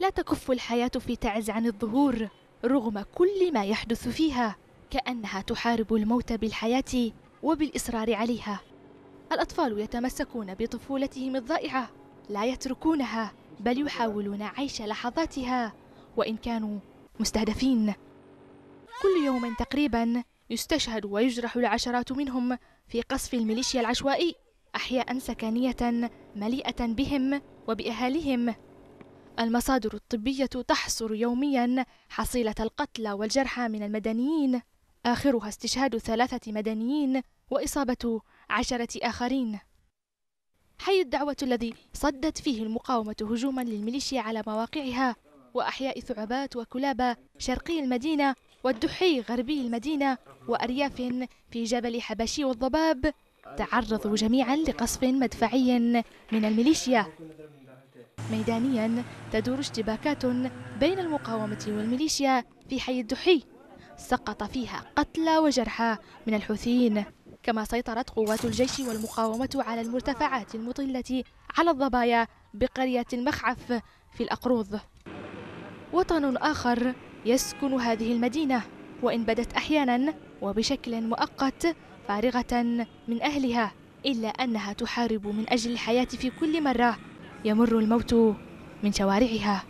لا تكف الحياة في تعز عن الظهور رغم كل ما يحدث فيها كأنها تحارب الموت بالحياة وبالإصرار عليها. الأطفال يتمسكون بطفولتهم الضائعة لا يتركونها بل يحاولون عيش لحظاتها وإن كانوا مستهدفين. كل يوم تقريبا يستشهد ويجرح العشرات منهم في قصف الميليشيا العشوائي أحياء سكنية مليئة بهم وبأهاليهم. المصادر الطبية تحصر يوميا حصيلة القتلى والجرحى من المدنيين. آخرها استشهاد ثلاثة مدنيين وإصابة عشرة آخرين. حي الدعوة الذي صدت فيه المقاومة هجوما للميليشيا على مواقعها وأحياء ثعبات وكلابة شرقي المدينة والدحي غربي المدينة وأرياف في جبل حبشي والضباب تعرضوا جميعا لقصف مدفعي من الميليشيا. ميدانيا تدور اشتباكات بين المقاومة والميليشيا في حي الدحي. سقط فيها قتلى وجرحى من الحوثيين. كما سيطرت قوات الجيش والمقاومة على المرتفعات المطلة على الضبايا بقرية المخعف في الأقروض. وطن آخر يسكن هذه المدينة وإن بدت أحيانا وبشكل مؤقت فارغة من أهلها إلا أنها تحارب من أجل الحياة في كل مرة. يمر الموت من شوارعها.